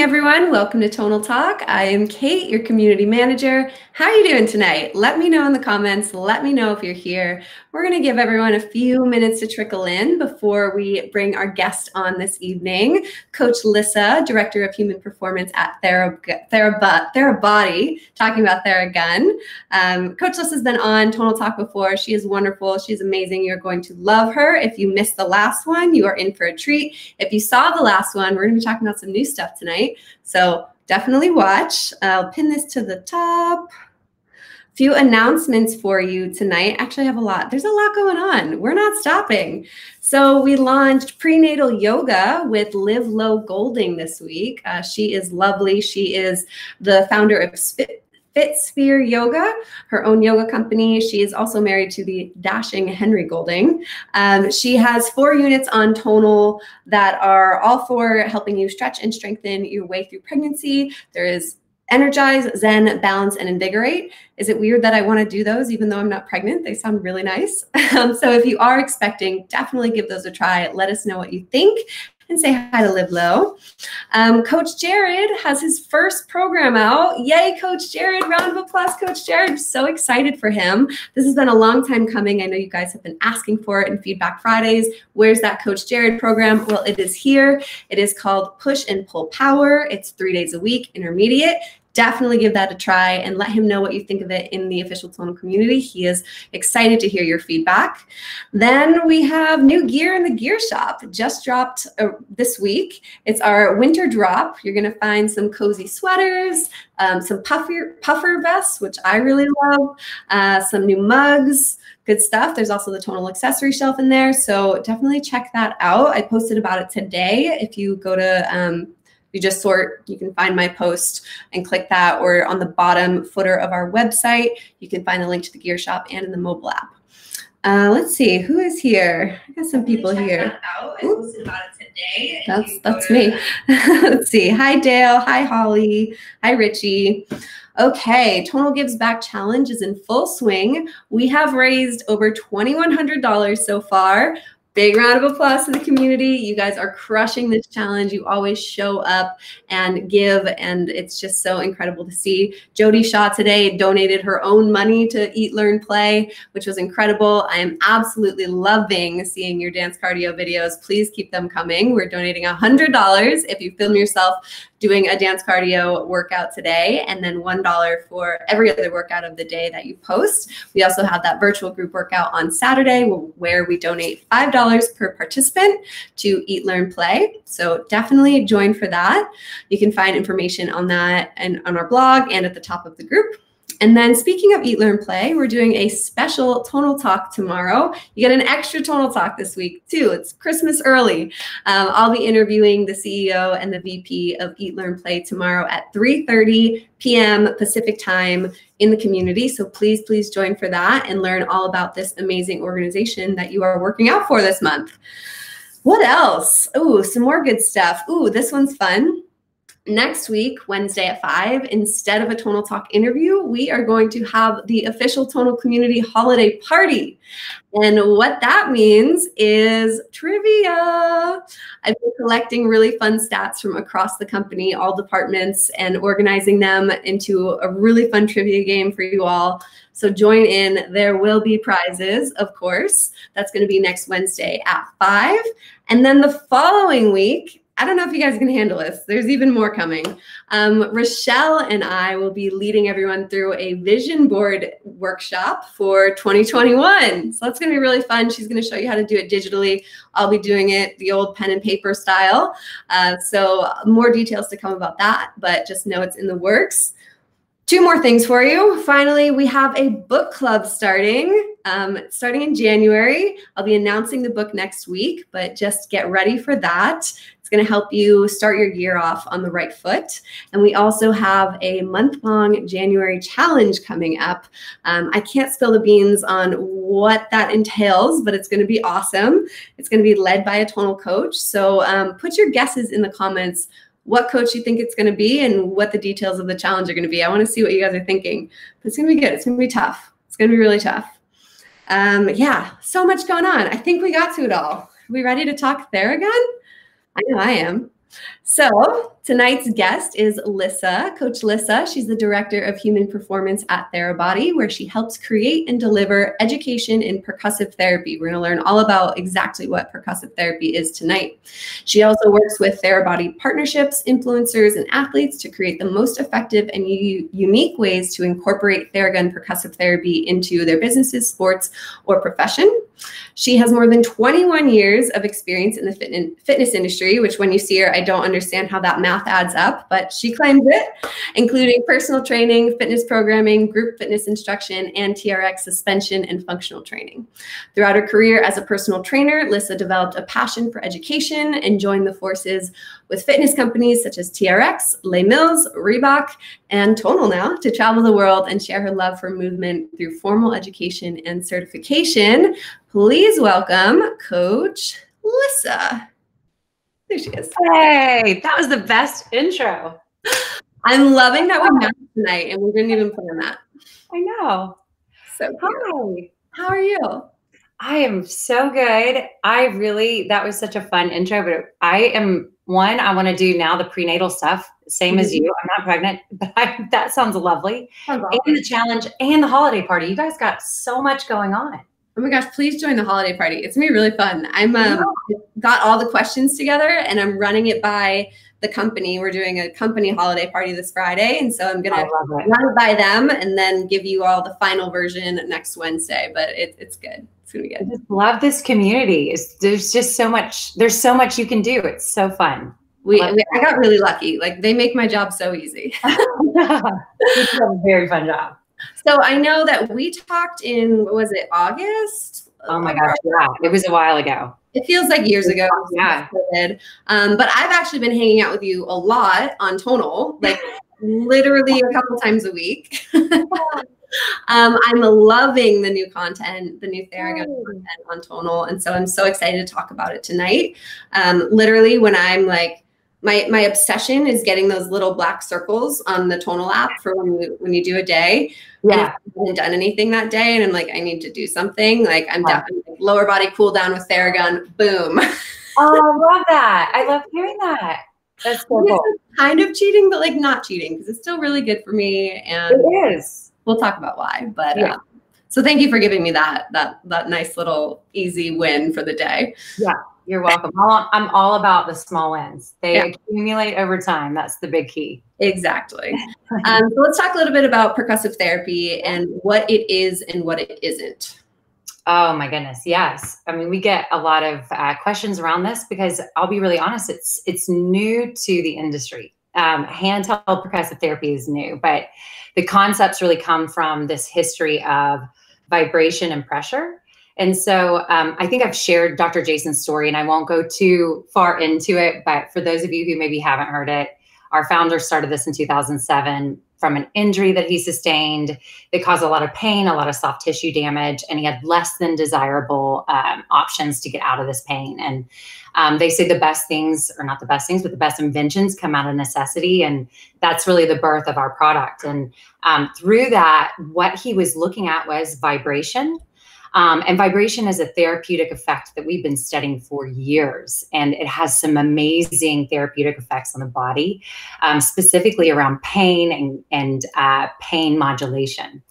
morning, everyone. Welcome to Tonal Talk. I am Kate, your community manager. How are you doing tonight? Let me know in the comments. Let me know if you're here. We're going to give everyone a few minutes to trickle in before we bring our guest on this evening, Coach Lissa, Director of Human Performance at Therabody, talking about Theragun. Um, Coach Lissa has been on Tonal Talk before. She is wonderful. She's amazing. You're going to love her. If you missed the last one, you are in for a treat. If you saw the last one, we're going to be talking about some new stuff tonight. So definitely watch. I'll pin this to the top few announcements for you tonight. Actually, I have a lot. There's a lot going on. We're not stopping. So we launched prenatal yoga with Liv Lo Golding this week. Uh, she is lovely. She is the founder of Spit. FitSphere Yoga, her own yoga company. She is also married to the dashing Henry Golding. Um, she has four units on Tonal that are all for helping you stretch and strengthen your way through pregnancy. There is energize, zen, balance, and invigorate. Is it weird that I want to do those even though I'm not pregnant? They sound really nice. Um, so if you are expecting, definitely give those a try. Let us know what you think and say hi to Liv Lo. Um, Coach Jared has his first program out. Yay, Coach Jared. Round of applause, Coach Jared. So excited for him. This has been a long time coming. I know you guys have been asking for it in Feedback Fridays. Where's that Coach Jared program? Well, it is here. It is called Push and Pull Power. It's three days a week, intermediate definitely give that a try and let him know what you think of it in the official Tonal community. He is excited to hear your feedback. Then we have new gear in the gear shop, just dropped uh, this week. It's our winter drop. You're going to find some cozy sweaters, um, some puffer, puffer vests, which I really love, uh, some new mugs, good stuff. There's also the tonal accessory shelf in there. So definitely check that out. I posted about it today. If you go to um, you just sort, you can find my post and click that, or on the bottom footer of our website, you can find the link to the gear shop and in the mobile app. Uh, let's see who is here. I got some people here. That that's that's me. let's see. Hi Dale. Hi Holly. Hi Richie. Okay, Tonal Gives Back Challenge is in full swing. We have raised over $2,100 so far. Big round of applause to the community. You guys are crushing this challenge. You always show up and give, and it's just so incredible to see. Jody Shaw today donated her own money to Eat, Learn, Play, which was incredible. I am absolutely loving seeing your dance cardio videos. Please keep them coming. We're donating $100 if you film yourself doing a dance cardio workout today, and then $1 for every other workout of the day that you post. We also have that virtual group workout on Saturday where we donate $5 per participant to Eat, Learn, Play. So definitely join for that. You can find information on that and on our blog and at the top of the group. And then speaking of Eat, Learn, Play, we're doing a special tonal talk tomorrow. You get an extra tonal talk this week too. It's Christmas early. Um, I'll be interviewing the CEO and the VP of Eat, Learn, Play tomorrow at 3.30 p.m. Pacific time in the community. So please, please join for that and learn all about this amazing organization that you are working out for this month. What else? Ooh, some more good stuff. Ooh, this one's fun. Next week, Wednesday at 5, instead of a Tonal Talk interview, we are going to have the official Tonal Community Holiday Party. And what that means is trivia. I've been collecting really fun stats from across the company, all departments, and organizing them into a really fun trivia game for you all. So join in. There will be prizes, of course. That's going to be next Wednesday at 5. And then the following week, I don't know if you guys can handle this. There's even more coming. Um, Rochelle and I will be leading everyone through a vision board workshop for 2021. So that's going to be really fun. She's going to show you how to do it digitally. I'll be doing it the old pen and paper style. Uh, so more details to come about that, but just know it's in the works. Two more things for you. Finally, we have a book club starting, um, starting in January. I'll be announcing the book next week, but just get ready for that going to help you start your year off on the right foot. And we also have a month long January challenge coming up. Um, I can't spill the beans on what that entails, but it's going to be awesome. It's going to be led by a tonal coach. So um, put your guesses in the comments what coach you think it's going to be and what the details of the challenge are going to be. I want to see what you guys are thinking. But it's going to be good. It's going to be tough. It's going to be really tough. Um, yeah, so much going on. I think we got to it all. Are we ready to talk Theragun? I know I am. So, tonight's guest is Lissa, Coach Lissa. She's the Director of Human Performance at Therabody, where she helps create and deliver education in percussive therapy. We're going to learn all about exactly what percussive therapy is tonight. She also works with Therabody partnerships, influencers, and athletes to create the most effective and unique ways to incorporate Theragun percussive therapy into their businesses, sports, or profession. She has more than 21 years of experience in the fitness industry, which when you see her, I don't understand how that math adds up, but she claims it, including personal training, fitness programming, group fitness instruction, and TRX suspension and functional training. Throughout her career as a personal trainer, Lissa developed a passion for education and joined the forces with fitness companies such as TRX, Les Mills, Reebok, and Tonal now to travel the world and share her love for movement through formal education and certification. Please welcome Coach Lissa. There she is. Hey, that was the best intro. I'm loving that we met tonight and we didn't even plan that. I know. So cute. hi. How are you? I am so good. I really that was such a fun intro, but I am one, I want to do now the prenatal stuff, same mm-hmm. as you. I'm not pregnant, but I, that sounds lovely. And the challenge and the holiday party. You guys got so much going on. Oh my gosh, please join the holiday party. It's gonna be really fun. I'm um, got all the questions together and I'm running it by the company. We're doing a company holiday party this Friday. And so I'm gonna it. run it by them and then give you all the final version next Wednesday. But it, it's good. It's gonna be good. I just love this community. It's, there's just so much, there's so much you can do. It's so fun. We, we, I got really lucky. Like they make my job so easy. have a very fun job. So I know that we talked in what was it August? Oh my gosh, yeah, it was a while ago. It feels like years ago. Yeah. Um, but I've actually been hanging out with you a lot on Tonal, like literally a couple times a week. um, I'm loving the new content, the new Theragun content on Tonal. And so I'm so excited to talk about it tonight. Um, literally, when I'm like, my my obsession is getting those little black circles on the tonal app for when you when you do a day. Yeah, I haven't done anything that day, and I'm like, I need to do something. Like I'm wow. definitely like, lower body cool down with Theragun. Boom. Oh, I love that. I love hearing that. That's so cool. kind of cheating, but like not cheating because it's still really good for me. And it is. We'll talk about why, but yeah. Uh, so thank you for giving me that that that nice little easy win for the day. Yeah. You're welcome. I'm all about the small wins. They yeah. accumulate over time. That's the big key. Exactly. um, so let's talk a little bit about percussive therapy and what it is and what it isn't. Oh my goodness, yes. I mean, we get a lot of uh, questions around this because I'll be really honest, it's it's new to the industry. Um, handheld percussive therapy is new, but the concepts really come from this history of vibration and pressure and so um, I think I've shared Dr. Jason's story, and I won't go too far into it. But for those of you who maybe haven't heard it, our founder started this in 2007 from an injury that he sustained that caused a lot of pain, a lot of soft tissue damage, and he had less than desirable um, options to get out of this pain. And um, they say the best things, or not the best things, but the best inventions come out of necessity. And that's really the birth of our product. And um, through that, what he was looking at was vibration um, and vibration is a therapeutic effect that we've been studying for years, and it has some amazing therapeutic effects on the body, um, specifically around pain and, and uh, pain modulation.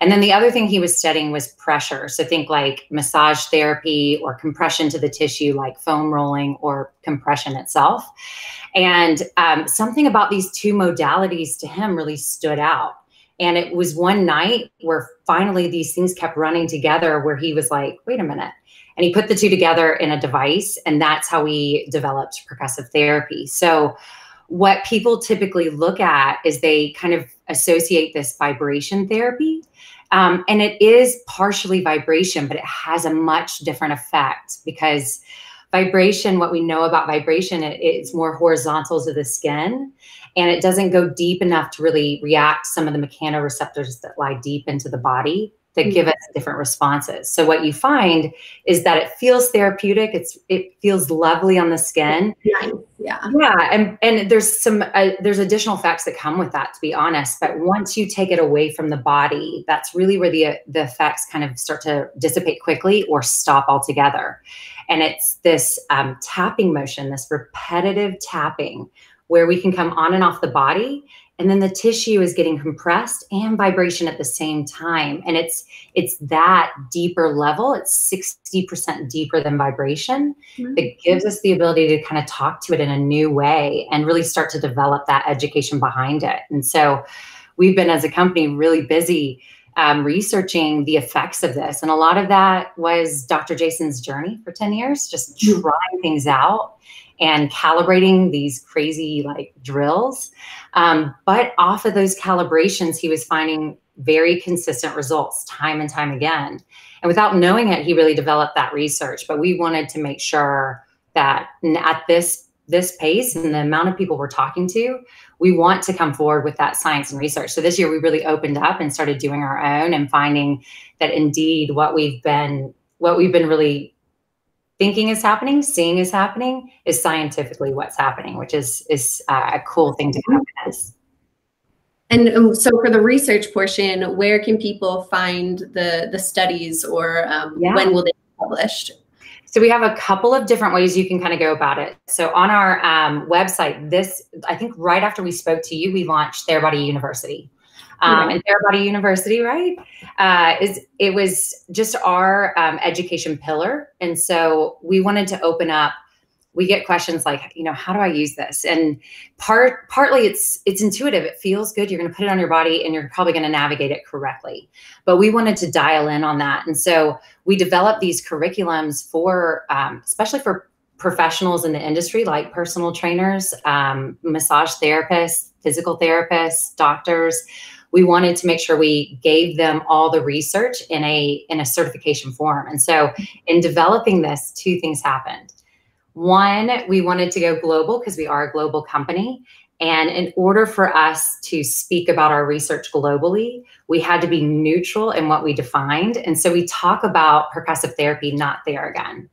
And then the other thing he was studying was pressure. So think like massage therapy or compression to the tissue, like foam rolling or compression itself. And um, something about these two modalities to him really stood out. And it was one night where finally these things kept running together where he was like, wait a minute. And he put the two together in a device. And that's how we developed percussive therapy. So, what people typically look at is they kind of associate this vibration therapy. Um, and it is partially vibration, but it has a much different effect because vibration, what we know about vibration, it, it's more horizontal to the skin and it doesn't go deep enough to really react some of the mechanoreceptors that lie deep into the body that mm-hmm. give us different responses. So what you find is that it feels therapeutic. It's it feels lovely on the skin. Yeah, yeah, yeah. And and there's some uh, there's additional effects that come with that, to be honest. But once you take it away from the body, that's really where the the effects kind of start to dissipate quickly or stop altogether. And it's this um, tapping motion, this repetitive tapping, where we can come on and off the body and then the tissue is getting compressed and vibration at the same time. And it's it's that deeper level. It's 60% deeper than vibration mm-hmm. that gives us the ability to kind of talk to it in a new way and really start to develop that education behind it. And so we've been as a company really busy um, researching the effects of this and a lot of that was dr jason's journey for 10 years just mm-hmm. trying things out and calibrating these crazy like drills. Um, but off of those calibrations, he was finding very consistent results time and time again. And without knowing it, he really developed that research. But we wanted to make sure that at this this pace and the amount of people we're talking to, we want to come forward with that science and research. So this year we really opened up and started doing our own and finding that indeed what we've been what we've been really thinking is happening, seeing is happening, is scientifically what's happening, which is is uh, a cool thing to witness. And um, so, for the research portion, where can people find the the studies, or um, yeah. when will they be published? So we have a couple of different ways you can kind of go about it. So on our um, website, this I think right after we spoke to you, we launched Therabody University um, and Therabody University, right? Uh, is it was just our um, education pillar, and so we wanted to open up. We get questions like, you know, how do I use this? And part partly it's it's intuitive. It feels good. You're going to put it on your body, and you're probably going to navigate it correctly. But we wanted to dial in on that, and so we developed these curriculums for, um, especially for professionals in the industry like personal trainers, um, massage therapists, physical therapists, doctors we wanted to make sure we gave them all the research in a in a certification form. And so in developing this, two things happened. One, we wanted to go global because we are a global company. And in order for us to speak about our research globally, we had to be neutral in what we defined. And so we talk about percussive therapy, not Theragun.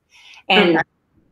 And okay.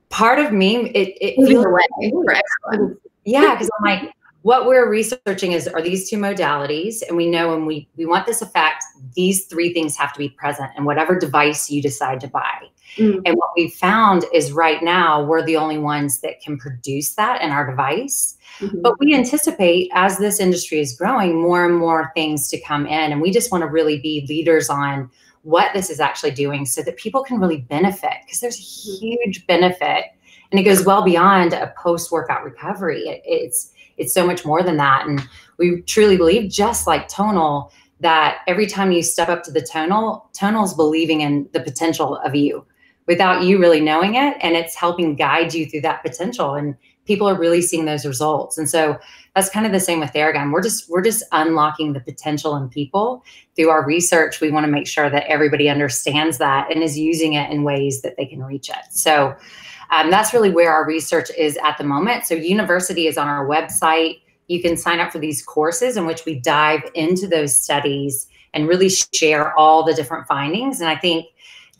part of me, it, it feels away for. Yeah, because I'm like, what we're researching is are these two modalities and we know when we we want this effect these three things have to be present in whatever device you decide to buy mm. and what we found is right now we're the only ones that can produce that in our device mm-hmm. but we anticipate as this industry is growing more and more things to come in and we just want to really be leaders on what this is actually doing so that people can really benefit because there's a mm-hmm. huge benefit and it goes well beyond a post workout recovery it, it's it's so much more than that. And we truly believe, just like tonal, that every time you step up to the tonal, tonal's believing in the potential of you without you really knowing it. And it's helping guide you through that potential. And people are really seeing those results. And so that's kind of the same with Theragun. We're just we're just unlocking the potential in people through our research. We want to make sure that everybody understands that and is using it in ways that they can reach it. So um, that's really where our research is at the moment. So university is on our website. You can sign up for these courses in which we dive into those studies and really share all the different findings. And I think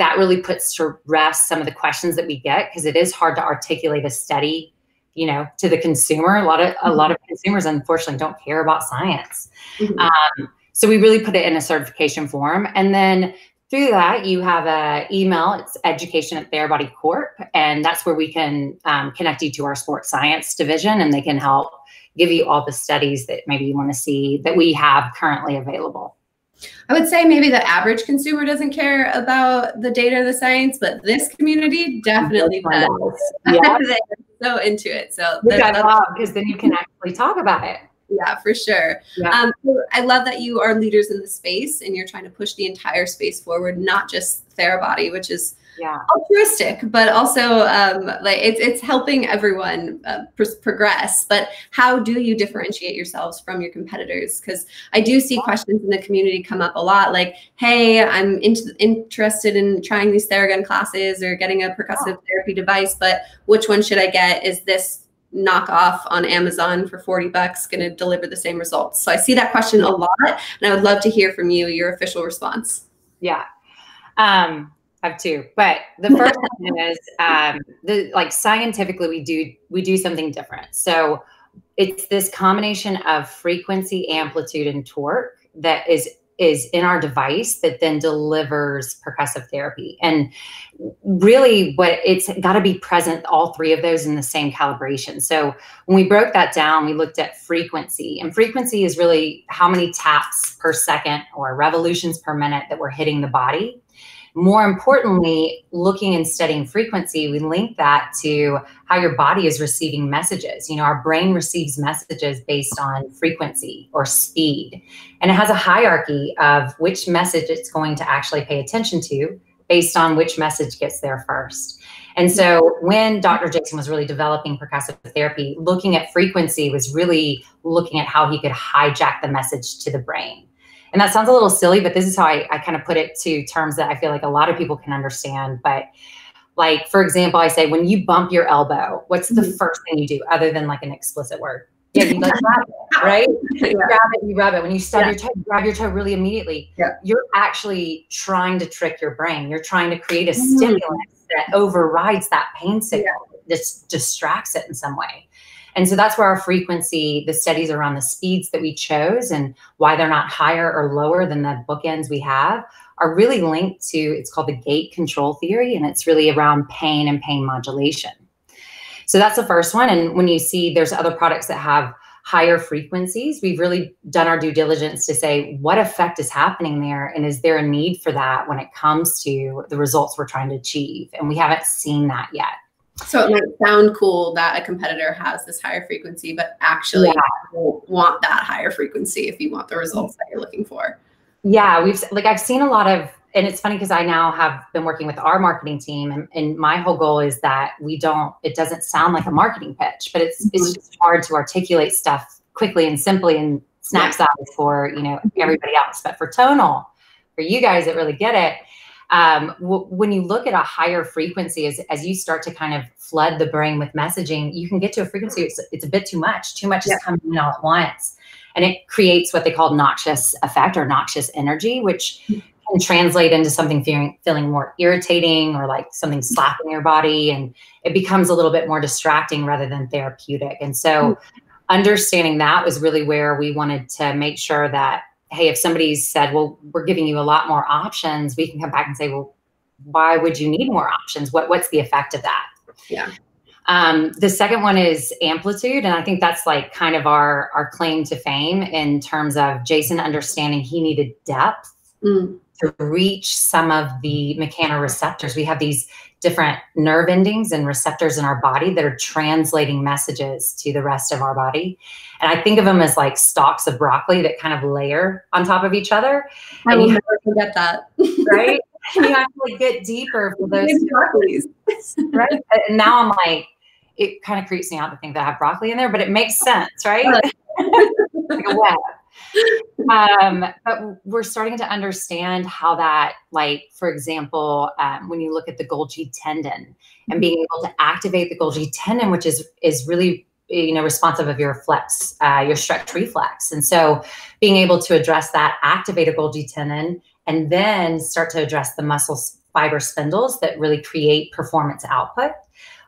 that really puts to rest some of the questions that we get because it is hard to articulate a study you know to the consumer a lot of a lot of consumers unfortunately don't care about science mm-hmm. um, so we really put it in a certification form and then through that, you have a email. It's education at Therabody Corp, and that's where we can um, connect you to our sports science division, and they can help give you all the studies that maybe you want to see that we have currently available. I would say maybe the average consumer doesn't care about the data or the science, but this community definitely does. Yeah. They're so into it. So because then you can actually talk about it. Yeah, for sure. Yeah. Um, I love that you are leaders in the space and you're trying to push the entire space forward, not just Therabody, which is yeah. altruistic, but also um, like it's it's helping everyone uh, pr- progress. But how do you differentiate yourselves from your competitors? Because I do see questions in the community come up a lot, like, "Hey, I'm into, interested in trying these Theragun classes or getting a percussive oh. therapy device, but which one should I get? Is this knockoff on Amazon for 40 bucks going to deliver the same results? So I see that question a lot, and I would love to hear from you your official response. Yeah. Um, I have two, but the first one is um, the like scientifically we do we do something different. So it's this combination of frequency, amplitude, and torque that is is in our device that then delivers percussive therapy. And really, what it's got to be present, all three of those in the same calibration. So when we broke that down, we looked at frequency, and frequency is really how many taps per second or revolutions per minute that we're hitting the body. More importantly, looking and studying frequency, we link that to how your body is receiving messages. You know, our brain receives messages based on frequency or speed, and it has a hierarchy of which message it's going to actually pay attention to based on which message gets there first. And so when Dr. Jason was really developing percussive therapy, looking at frequency was really looking at how he could hijack the message to the brain. And that sounds a little silly, but this is how I, I kind of put it to terms that I feel like a lot of people can understand. But like, for example, I say, when you bump your elbow, what's the mm-hmm. first thing you do other than like an explicit word? Yeah, you like grab it, right? You grab it, you rub it. When you stub yeah. your toe, you grab your toe really immediately. Yeah. You're actually trying to trick your brain. You're trying to create a mm-hmm. stimulus that overrides that pain signal, yeah. that distracts it in some way. And so that's where our frequency, the studies around the speeds that we chose and why they're not higher or lower than the bookends we have are really linked to it's called the gate control theory and it's really around pain and pain modulation. So that's the first one and when you see there's other products that have higher frequencies, we've really done our due diligence to say what effect is happening there and is there a need for that when it comes to the results we're trying to achieve and we haven't seen that yet. So it might sound cool that a competitor has this higher frequency, but actually yeah. you want that higher frequency if you want the results that you're looking for. Yeah, we've like I've seen a lot of and it's funny because I now have been working with our marketing team and, and, my whole goal is that we don't it doesn't sound like a marketing pitch, but it's mm-hmm. it's just hard to articulate stuff quickly and simply and snap size for you know everybody else. But for tonal, for you guys that really get it, um, w- when you look at a higher frequency, as, as you start to kind of flood the brain with messaging, you can get to a frequency, it's, it's a bit too much. Too much yeah. is coming in all at once. And it creates what they call noxious effect or noxious energy, which hmm. can translate into something feeling, feeling more irritating or like something slapping your body. And it becomes a little bit more distracting rather than therapeutic. And so, mm-hmm. understanding that was really where we wanted to make sure that hey, if somebody's said, well, we're giving you a lot more options, we can come back and say, well, why would you need more options? What what's the effect of that? Yeah. Um, the second one is amplitude, and I think that's like kind of our our claim to fame in terms of Jason understanding he needed depth mm. to reach some of the mechanoreceptors. We have these different nerve endings and receptors in our body that are translating messages to the rest of our body. And I think of them as like stalks of broccoli that kind of layer on top of each other. I will never forget that. Right? you have to like get deeper for those broccolis. right? And now I'm like, it kind of creeps me out to think that I have broccoli in there, but it makes sense, right? like a web um, but we're starting to understand how that, like, for example, um, when you look at the Golgi tendon and being able to activate the Golgi tendon, which is is really you know responsive of your flex, uh, your stretch reflex, and so being able to address that, activate a Golgi tendon, and then start to address the muscle fiber spindles that really create performance output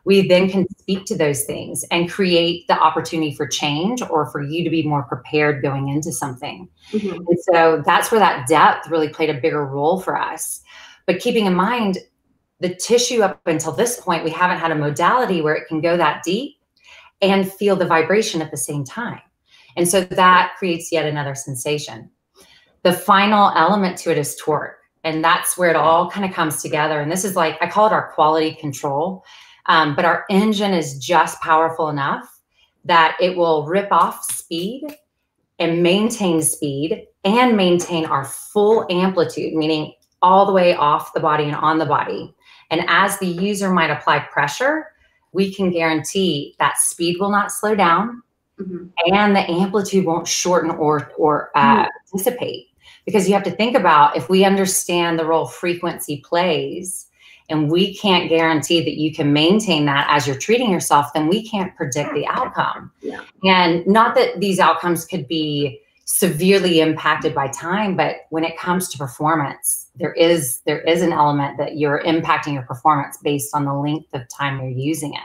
we then can speak to those things and create the opportunity for change or for you to be more prepared going into something. Mm-hmm. And so that's where that depth really played a bigger role for us. But keeping in mind, the tissue up until this point, we haven't had a modality where it can go that deep and feel the vibration at the same time. And so that creates yet another sensation. The final element to it is torque. And that's where it all kind of comes together. And this is like, I call it our quality control um, but our engine is just powerful enough that it will rip off speed and maintain speed and maintain our full amplitude, meaning all the way off the body and on the body. And as the user might apply pressure, we can guarantee that speed will not slow down mm-hmm. and the amplitude won't shorten or, or uh, mm-hmm. dissipate. Because you have to think about if we understand the role frequency plays and we can't guarantee that you can maintain that as you're treating yourself, then we can't predict the outcome. Yeah. And not that these outcomes could be severely impacted by time, but when it comes to performance, there is there is an element that you're impacting your performance based on the length of time you're using it.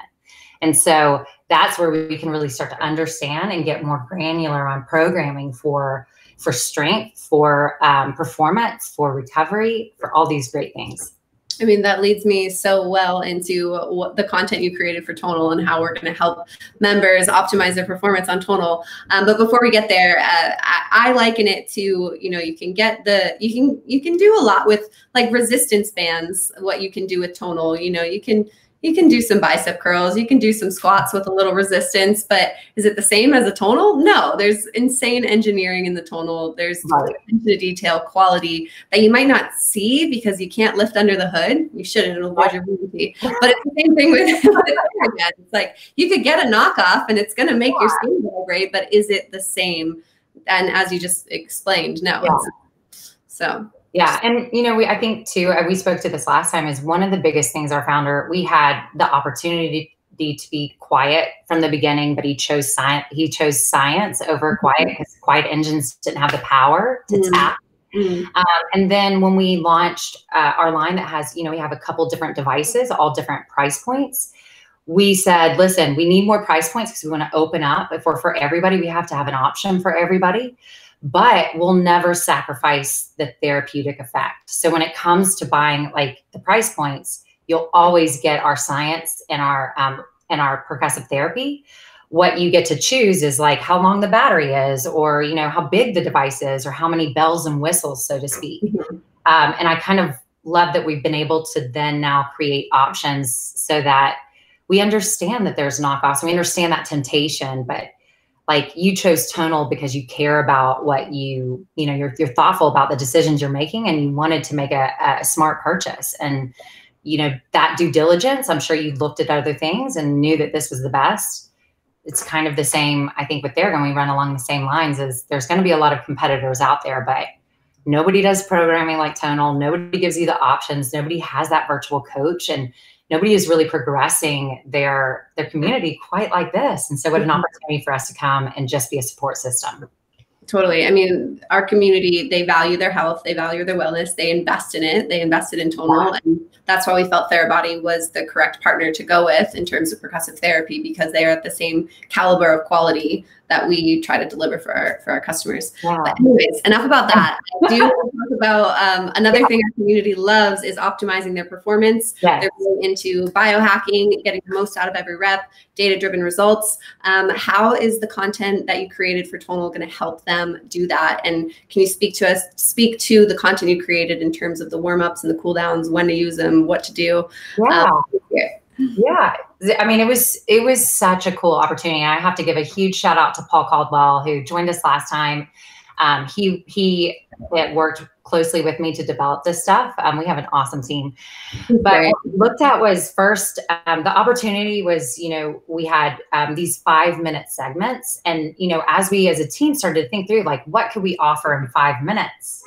And so that's where we can really start to understand and get more granular on programming for for strength, for um, performance, for recovery, for all these great things. I mean, that leads me so well into what the content you created for Tonal and how we're going to help members optimize their performance on Tonal. Um, but before we get there, uh, I, I, liken it to you know you can get the you can you can do a lot with like resistance bands. What you can do with Tonal, you know, you can you can do some bicep curls, you can do some squats with a little resistance, but is it the same as a tonal? No, there's insane engineering in the tonal. There's right. the detail quality that you might not see because you can't lift under the hood. You shouldn't, it'll avoid your mobility. But it's the same thing with, it's like you could get a knockoff and it's gonna make your skin great but is it the same? And as you just explained, no. Yeah. So yeah, and you know, we I think too. Uh, we spoke to this last time. Is one of the biggest things our founder we had the opportunity to be quiet from the beginning, but he chose science. He chose science over mm-hmm. quiet because quiet engines didn't have the power to mm-hmm. tap. Mm-hmm. Um, and then when we launched uh, our line that has, you know, we have a couple different devices, all different price points. We said, listen, we need more price points because we want to open up. If we're for everybody, we have to have an option for everybody but we'll never sacrifice the therapeutic effect. So when it comes to buying like the price points, you'll always get our science and our um, and our percussive therapy. What you get to choose is like how long the battery is, or you know how big the device is, or how many bells and whistles, so to speak. Mm-hmm. Um, and I kind of love that we've been able to then now create options so that we understand that there's knockoffs. We understand that temptation, but like you chose tonal because you care about what you you know you're, you're thoughtful about the decisions you're making and you wanted to make a, a smart purchase. And you know that due diligence i'm sure you looked at other things and knew that this was the best. It's kind of the same i think with Theragun. We run along the same lines is there's going to be a lot of competitors out there but nobody does programming like tonal. Nobody gives you the options. Nobody has that virtual coach. And nobody is really progressing their their community quite like this. And so what an mm-hmm. opportunity for us to come and just be a support system. Totally. I mean, our community, they value their health, they value their wellness, they invest in it, they invested in Tonal. And that's why we felt Therabody was the correct partner to go with in terms of percussive therapy because they are at the same caliber of quality that we try to deliver for our for our customers. Wow. But anyways, enough about that. I do talk about um, another yeah. thing our community loves is optimizing their performance. Yes. They're really into biohacking, getting the most out of every rep, data-driven results. Um, how is the content that you created for Tonal going to help them do that? And can you speak to us, speak to the content you created in terms of the warm-ups and the cool downs, when to use them, what to do? Yeah. Um, yeah i mean it was it was such a cool opportunity. I have to give a huge shout out to paul caldwell who joined us last time. Um, he he worked closely with me to develop this stuff. Um, we have an awesome team. But what we looked at was first um, the opportunity was you know we had um, these five minute segments. And you know as we as a team started to think through like what could we offer in five minutes?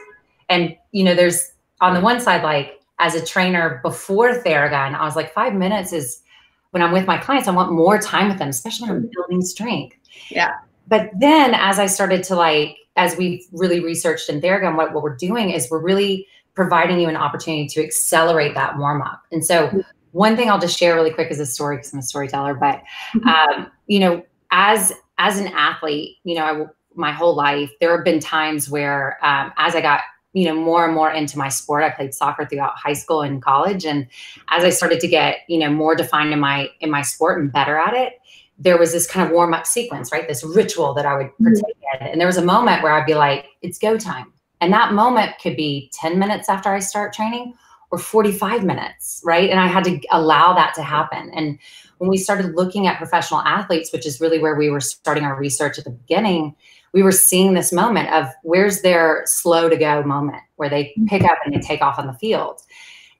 And you know there's on the one side like as a trainer before Theragun, I was like, five minutes is when I'm with my clients, I want more time with them, especially when I'm building strength. Yeah. But then as I started to like, as we've really researched in Theragun, what, what we're doing is we're really providing you an opportunity to accelerate that warm up. And so mm-hmm. one thing I'll just share really quick is a story because I'm a storyteller, but mm-hmm. um, you know, as as an athlete, you know, I, my whole life, there have been times where um, as I got you know more and more into my sport. I played soccer throughout high school and college and as i started to get you know more defined in my in my sport and better at it there was this kind of warm up sequence right? This ritual that i would mm-hmm. partake mm-hmm. in. And there was a moment where i'd be like it's go time. And that moment could be 10 minutes after i start training or 45 minutes right? And i had to allow that to happen. And when we started looking at professional athletes which is really where we were starting our research at the beginning we were seeing this moment of where's their slow to go moment where they mm-hmm. pick up and they take off on the field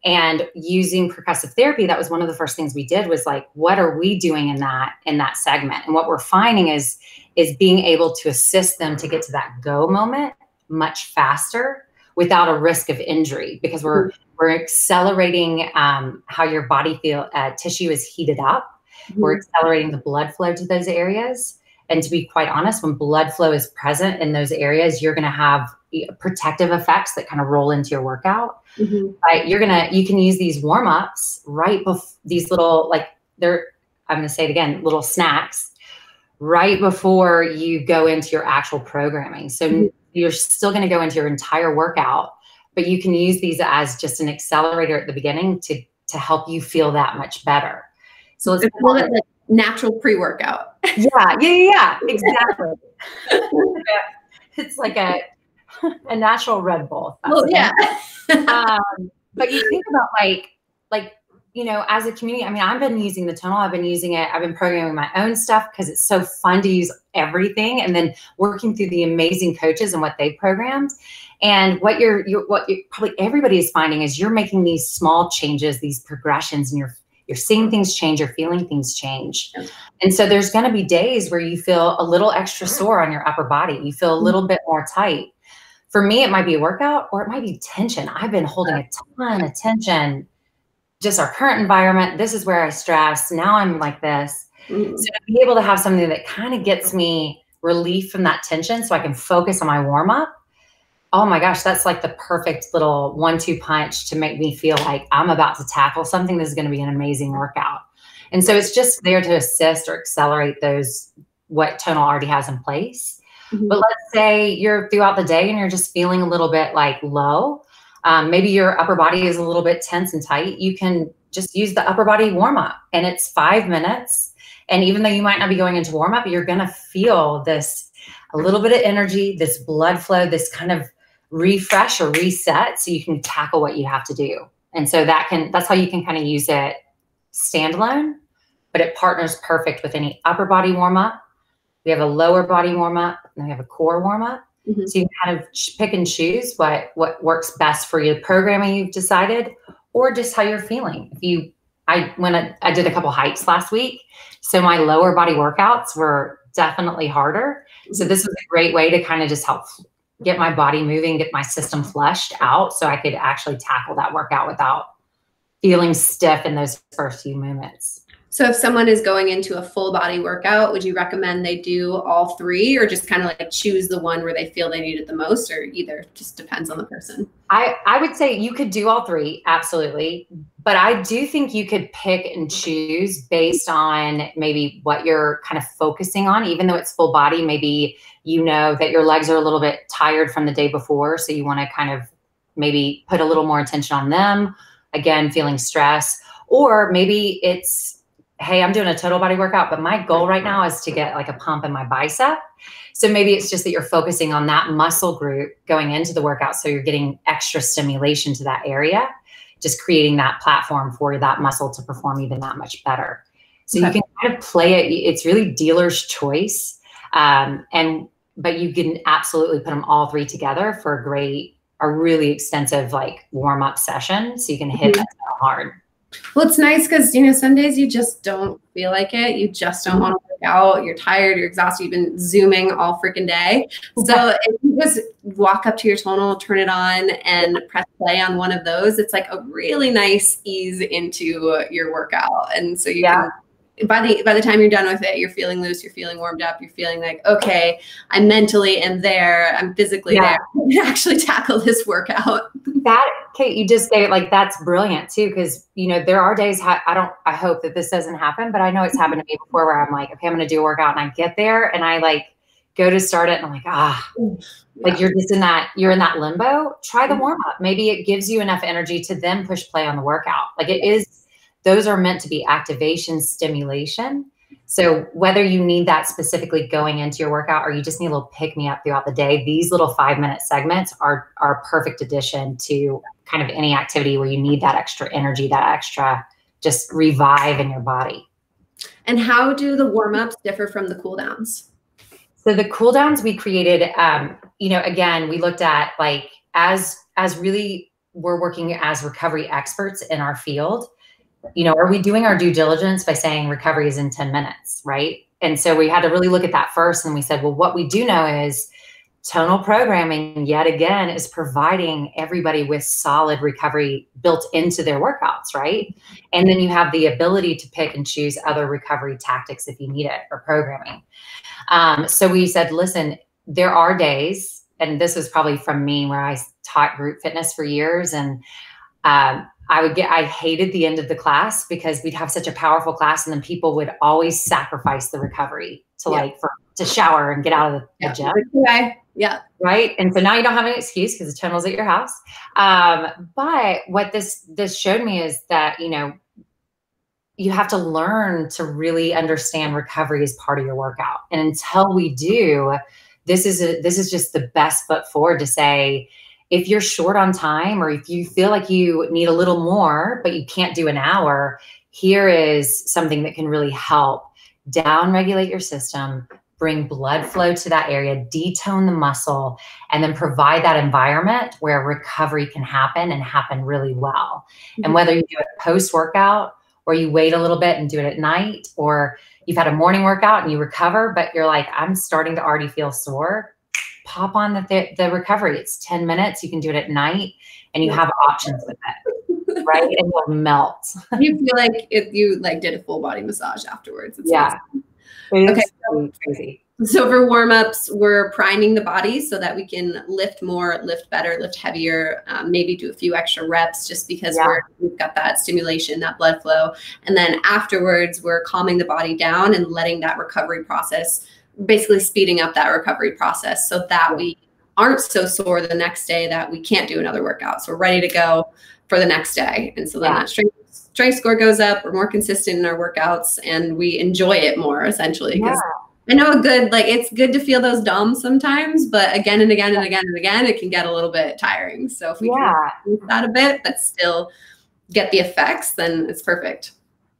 and using percussive therapy that was one of the first things we did was like what are we doing in that in that segment and what we're finding is is being able to assist them to get to that go moment much faster without a risk of injury because we're mm-hmm. we're accelerating um, how your body feel uh, tissue is heated up mm-hmm. we're accelerating the blood flow to those areas and to be quite honest, when blood flow is present in those areas, you're going to have protective effects that kind of roll into your workout. Mm-hmm. Right? You're gonna you can use these warm ups right before these little like they're I'm going to say it again, little snacks right before you go into your actual programming. So mm-hmm. you're still going to go into your entire workout, but you can use these as just an accelerator at the beginning to to help you feel that much better. So let's call it like natural pre-workout. Yeah, yeah, yeah, exactly. it's like a a natural Red Bull. Well, yeah. um, but you think about like like you know, as a community, I mean, I've been using the Tonal. I've been using it, I've been programming my own stuff because it's so fun to use everything and then working through the amazing coaches and what they programmed. And what you're, you're what you're, probably everybody is finding is you're making these small changes, these progressions, and you're you're seeing things change, you're feeling things change. And so there's going to be days where you feel a little extra sore on your upper body. You feel a mm-hmm. little bit more tight. For me, it might be a workout or it might be tension. I've been holding a ton of tension just our current environment. This is where I stress. Now I'm like this. Mm-hmm. So to be able to have something that kind of gets me relief from that tension so I can focus on my warm up. Oh my gosh, that's like the perfect little one two punch to make me feel like I'm about to tackle something that's going to be an amazing workout. And so it's just there to assist or accelerate those what Tonal already has in place. Mm-hmm. But let's say you're throughout the day and you're just feeling a little bit like low um, maybe your upper body is a little bit tense and tight. You can just use the upper body warm up, and it's five minutes. And even though you might not be going into warm up, you're going to feel this a little bit of energy, this blood flow, this kind of refresh or reset so you can tackle what you have to do. And so that can that's how you can kind of use it standalone, but it partners perfect with any upper body warm up. We have a lower body warm up, and we have a core warm up. Mm-hmm. So you kind of pick and choose what what works best for your programming you've decided, or just how you're feeling. If you, I when I, I did a couple hikes last week, so my lower body workouts were definitely harder. So this was a great way to kind of just help get my body moving, get my system flushed out, so I could actually tackle that workout without feeling stiff in those first few movements. So if someone is going into a full body workout, would you recommend they do all three or just kind of like choose the one where they feel they need it the most or either just depends on the person? I, I would say you could do all three, absolutely. But I do think you could pick and choose based on maybe what you're kind of focusing on, even though it's full body, maybe you know that your legs are a little bit tired from the day before. So you want to kind of maybe put a little more attention on them. Again, feeling stress. Or maybe it's hey, I'm doing a total body workout, but my goal right now is to get like a pump in my bicep. So maybe it's just that you're focusing on that muscle group going into the workout. So you're getting extra stimulation to that area, just creating that platform for that muscle to perform even that much better. So okay. you can kind of play it. It's really dealer's choice. Um, and, but you can absolutely put them all three together for a great, a really extensive like warm up session. So you can hit mm-hmm. that hard. Well, it's nice because you know some days you just don't feel like it. You just don't want to work out. You're tired. You're exhausted. You've been zooming all freaking day. So if you just walk up to your tonal, turn it on, and press play on one of those, it's like a really nice ease into your workout. And so you yeah. can by the by the time you're done with it, you're feeling loose, you're feeling warmed up, you're feeling like, okay, I'm mentally am there, I'm physically yeah. there. actually tackle this workout. That Kate, you just say it like that's brilliant too, because you know there are days I don't I hope that this doesn't happen, but I know it's happened to me before where I'm like, okay, I'm gonna do a workout, and I get there and I like go to start it, and I'm like, ah, yeah. like you're just in that you're in that limbo. Try the mm-hmm. warm up. Maybe it gives you enough energy to then push play on the workout. Like it is those are meant to be activation stimulation. So whether you need that specifically going into your workout or you just need a little pick me up throughout the day, these little five minute segments are, are a perfect addition to kind of any activity where you need that extra energy, that extra just revive in your body. And how do the warm ups differ from the cool downs? So the cool downs we created, um, you know, again, we looked at like as as really we're working as recovery experts in our field you know, are we doing our due diligence by saying recovery is in 10 minutes, right? And so we had to really look at that first. And we said, well, what we do know is tonal programming, yet again, is providing everybody with solid recovery built into their workouts, right? And then you have the ability to pick and choose other recovery tactics if you need it or programming. Um, so we said, listen, there are days, and this was probably from me where I taught group fitness for years and um, I would get, I hated the end of the class because we'd have such a powerful class and then people would always sacrifice the recovery to yeah. like, for, to shower and get out of the, yeah. gym. Okay. Yeah. Right. And so now you don't have an excuse because the Tonal's at your house. Um, but what this, this showed me is that, you know, you have to learn to really understand recovery as part of your workout. And until we do, this is a, this is just the best foot forward to say, if you're short on time or if you feel like you need a little more, but you can't do an hour, here is something that can really help down regulate your system, bring blood flow to that area, detone the muscle, and then provide that environment where recovery can happen and happen really well. Mm-hmm. And whether you do it post workout or you wait a little bit and do it at night, or you've had a morning workout and you recover, but you're like, I'm starting to already feel sore, pop on the, th- the recovery. It's 10 minutes. You can do it at night and you have options with it. right? And you'll melt. you feel like if you like did a full body massage afterwards. It's yeah. okay. crazy. So for warm-ups, we're priming the body so that we can lift more, lift better, lift heavier, um, maybe do a few extra reps just because yeah. we have got that stimulation, that blood flow. And then afterwards, we're calming the body down and letting that recovery process, basically speeding up that recovery process so that we aren't so sore the next day that we can't do another workout. So we're ready to go for the next day. And so then yeah. that strength strength score goes up, we're more consistent in our workouts and we enjoy it more essentially because yeah I know a good like it's good to feel those DOMs sometimes, but again and again and again and again, it can get a little bit tiring. So if we yeah. can that a bit, but still get the effects, then it's perfect.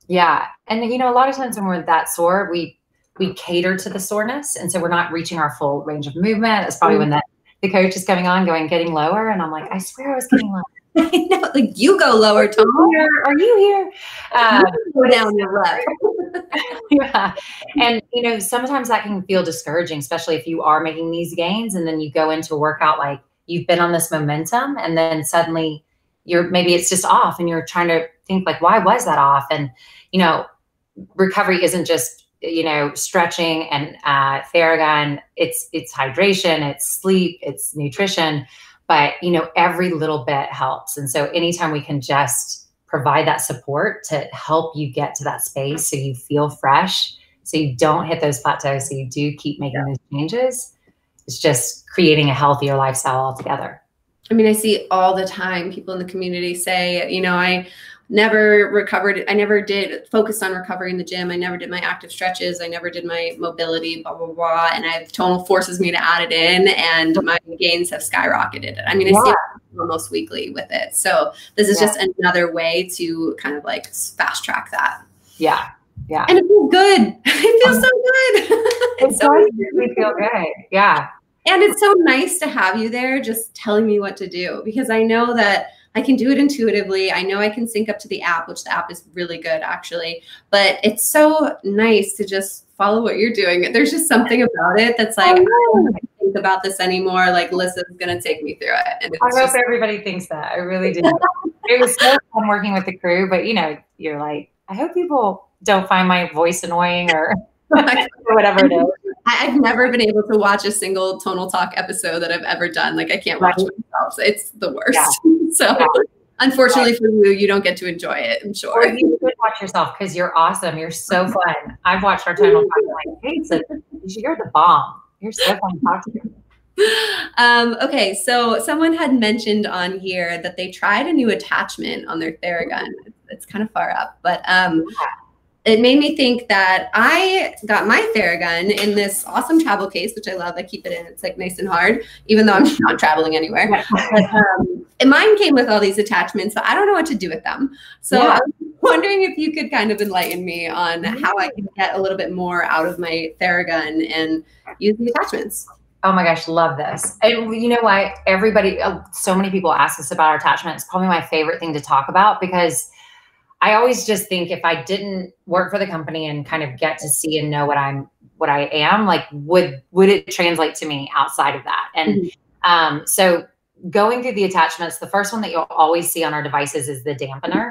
Yeah, and you know, a lot of times when we're that sore, we we cater to the soreness, and so we're not reaching our full range of movement. That's probably mm-hmm. when the coach is coming on, going getting lower, and I'm like, I swear I was getting lower. Know, like you go lower, Tom. Are you here? Uh, go down your left. yeah, and you know sometimes that can feel discouraging, especially if you are making these gains, and then you go into a workout like you've been on this momentum, and then suddenly you're maybe it's just off, and you're trying to think like, why was that off? And you know, recovery isn't just you know stretching and uh, Theragun. It's it's hydration, it's sleep, it's nutrition but you know every little bit helps and so anytime we can just provide that support to help you get to that space so you feel fresh so you don't hit those plateaus so you do keep making yeah. those changes it's just creating a healthier lifestyle altogether i mean i see all the time people in the community say you know i never recovered. I never did focus on recovering the gym. I never did my active stretches. I never did my mobility, blah, blah, blah. And I have Tonal forces me to add it in and my gains have skyrocketed. I mean, I yeah. see almost weekly with it. So this is yeah. just another way to kind of like fast track that. Yeah. Yeah. And it feels good. It feels so good. it's so we feel good. Yeah. And it's so nice to have you there just telling me what to do because I know that I can do it intuitively. I know I can sync up to the app, which the app is really good actually. But it's so nice to just follow what you're doing. There's just something about it that's like, oh, I don't think about this anymore. Like Lissa's gonna take me through it. And I hope just- everybody thinks that. I really do. it was so fun working with the crew, but you know, you're like, I hope people don't find my voice annoying or whatever it is. I've never been able to watch a single Tonal Talk episode that I've ever done. Like I can't watch right. myself. It's the worst. Yeah. so yeah. unfortunately right. for you, you don't get to enjoy it. I'm sure. Or you could watch yourself because you're awesome. You're so fun. I've watched our Tonal Talk. Like, hey, so you're the bomb. You're so fun to talk to. Um, okay, so someone had mentioned on here that they tried a new attachment on their Theragun. It's kind of far up, but um, yeah it made me think that I got my Theragun in this awesome travel case, which I love. I keep it in. It's like nice and hard, even though I'm not traveling anywhere. But, um, and mine came with all these attachments, but I don't know what to do with them. So yeah. I'm wondering if you could kind of enlighten me on how I can get a little bit more out of my Theragun and use the attachments. Oh my gosh, love this. And you know why Everybody, uh, so many people ask us about our attachments. Probably my favorite thing to talk about because – I always just think if I didn't work for the company and kind of get to see and know what I'm what I am, like would would it translate to me outside of that? And mm-hmm. um, so going through the attachments, the first one that you'll always see on our devices is the dampener.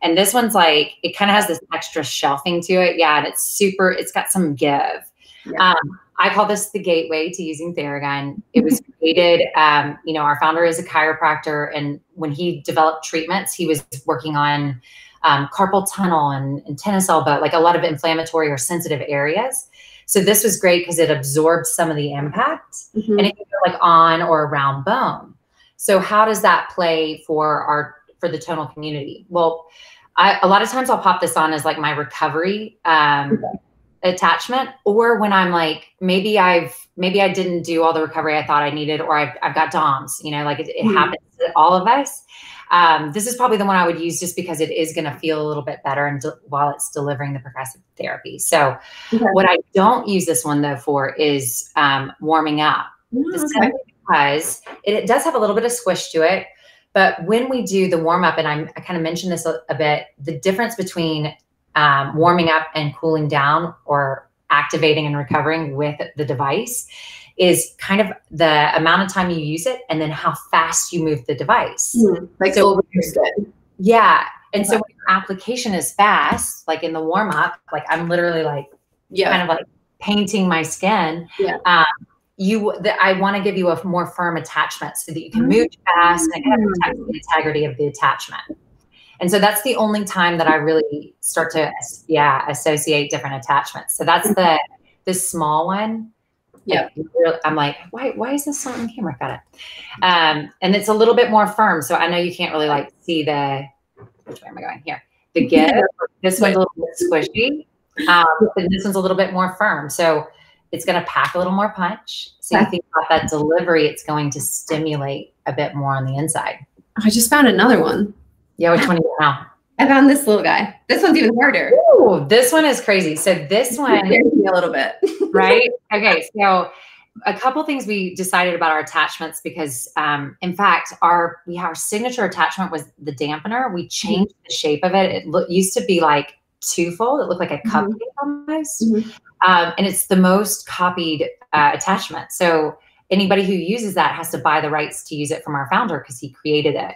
And this one's like it kind of has this extra shelving to it. Yeah, and it's super, it's got some give. Yeah. Um, I call this the gateway to using Theragun. It was created, um, you know, our founder is a chiropractor, and when he developed treatments, he was working on um, carpal tunnel and, and tennis elbow, like a lot of inflammatory or sensitive areas. So this was great because it absorbs some of the impact mm-hmm. and it can go like on or around bone. So how does that play for our for the tonal community? Well, I, a lot of times I'll pop this on as like my recovery um, okay attachment or when i'm like maybe i've maybe i didn't do all the recovery i thought i needed or i've, I've got DOMs you know like it, it mm-hmm. happens to all of us um, this is probably the one i would use just because it is going to feel a little bit better and de- while it's delivering the percussive therapy so okay. what i don't use this one though for is um, warming up mm-hmm. okay. because it, it, does have a little bit of squish to it but when we do the warm up and I'm, i kind of mentioned this a, a bit the difference between um, warming up and cooling down or activating and recovering with the device is kind of the amount of time you use it and then how fast you move the device. Mm, like so. Yeah. And so when your application is fast, like in the warm up, like I'm literally like, yeah, kind of like painting my skin. Yeah. Um, you, the, I want to give you a more firm attachment so that you can move fast and it kind of protects the integrity of the attachment. And so that's the only time that I really start to, yeah, associate different attachments. So that's the this small one. Yeah, I'm like, why? Why is this on camera? Got it. Um, and it's a little bit more firm, so I know you can't really like see the. Which way am I going here? The give. This one's a little bit squishy. Um, and this one's a little bit more firm, so it's going to pack a little more punch. So you think about that delivery, it's going to stimulate a bit more on the inside. I just found another one. Yeah, which one do you now? I found this little guy. This one's even harder. Ooh, this one is crazy. So this one a little bit. right? Okay. So a couple things we decided about our attachments because um, in fact our we our signature attachment was the dampener. We mm-hmm. changed mm-hmm. the shape of it. It lo- used to be like twofold. It looked like a cupcake mm-hmm. almost. Mm-hmm. Um, and it's the most copied uh, attachment. So anybody who uses that has to buy the rights to use it from our founder because he created it.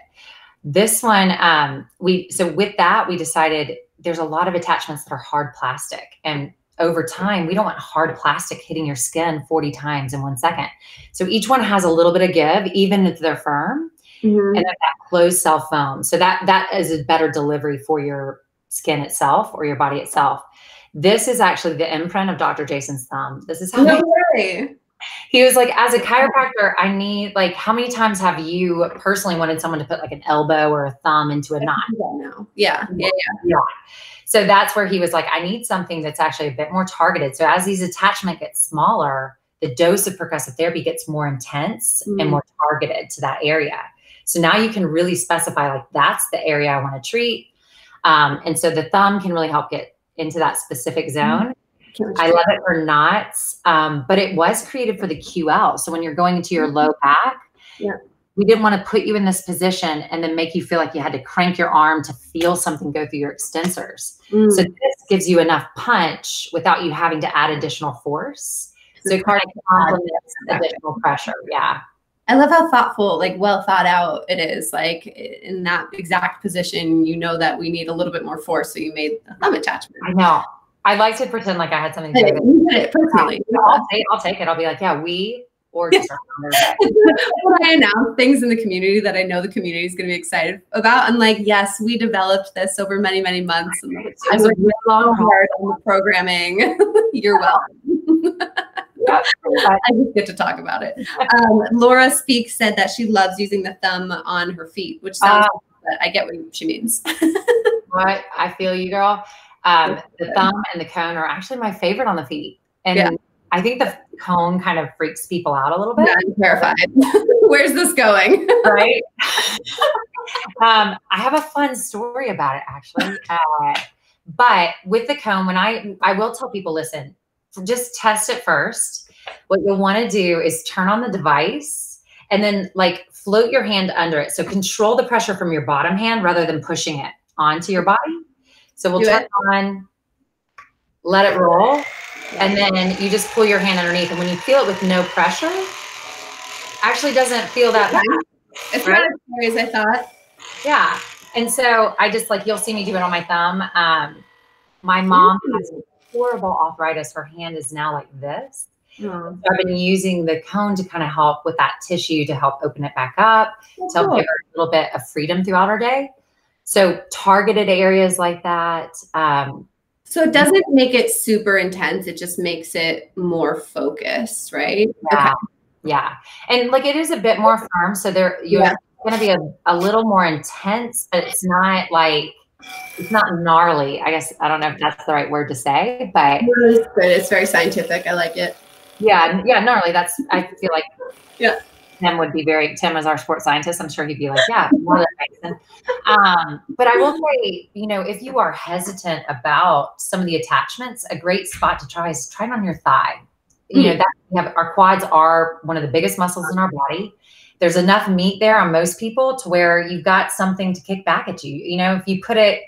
This one, um, we so with that we decided there's a lot of attachments that are hard plastic, and over time we don't want hard plastic hitting your skin 40 times in one second. So each one has a little bit of give, even if they're firm, mm-hmm. and then that closed cell foam. So that that is a better delivery for your skin itself or your body itself. This is actually the imprint of Dr. Jason's thumb. This is how no way he was like, as a chiropractor, I need like, how many times have you personally wanted someone to put like an elbow or a thumb into a knot? No. Yeah. Yeah. Yeah. So that's where he was like, I need something that's actually a bit more targeted. So as these attachment gets smaller, the dose of percussive therapy gets more intense mm. and more targeted to that area. So now you can really specify like that's the area I want to treat. Um, and so the thumb can really help get into that specific zone. Mm. I love it for knots, um, but it was created for the QL. So when you're going into your low mm-hmm. back, yeah. we didn't want to put you in this position and then make you feel like you had to crank your arm to feel something go through your extensors. Mm. So this gives you enough punch without you having to add additional force. So it kind of complements additional pressure. Yeah. I love how thoughtful, like well thought out it is. Like in that exact position, you know that we need a little bit more force. So you made a thumb attachment. I know. I like to pretend like I had something to do with it. Personally. I'll, take, I'll take it. I'll be like, yeah, we or just when I announce things in the community that I know the community is going to be excited about, I'm like, yes, we developed this over many, many months. And I was long hard on the programming. You're welcome. I just get to talk about it. Um, Laura Speaks said that she loves using the thumb on her feet, which sounds uh, I get what she means. what I feel you, girl. Um, the thumb and the cone are actually my favorite on the feet. And yeah. I think the cone kind of freaks people out a little bit. Yeah, I'm terrified. Where's this going? right. um, I have a fun story about it actually. Uh, but with the cone, when I I will tell people, listen, just test it first. What you'll want to do is turn on the device and then like float your hand under it. So control the pressure from your bottom hand rather than pushing it onto your body. So we'll Do turn it. on, let it roll, and then you just pull your hand underneath. And when you feel it with no pressure, actually doesn't feel that bad. It's right? not as scary as I thought. Yeah. And so I just like you'll see me do it on my thumb. Um, my mom has horrible arthritis. Her hand is now like this. So I've been using the cone to kind of help with that tissue to help open it back up, oh, to help cool. give her a little bit of freedom throughout her day. So targeted areas like that. Um, so it doesn't make it super intense. It just makes it more focused, right? Yeah. Okay. Yeah. And like it is a bit more firm. So there you're yeah. gonna be a, a little more intense, but it's not like it's not gnarly. I guess I don't know if that's the right word to say, but it's good. It's very scientific. I like it. Yeah, yeah, gnarly. That's I feel like yeah. Tim would be very Tim as our sports scientist. I'm sure he'd be like, yeah, um, but I will say, you know, if you are hesitant about some of the attachments, a great spot to try is try it on your thigh. You know, hmm. that we have our quads are one of the biggest muscles in our body. There's enough meat there on most people to where you've got something to kick back at you. You know, if you put it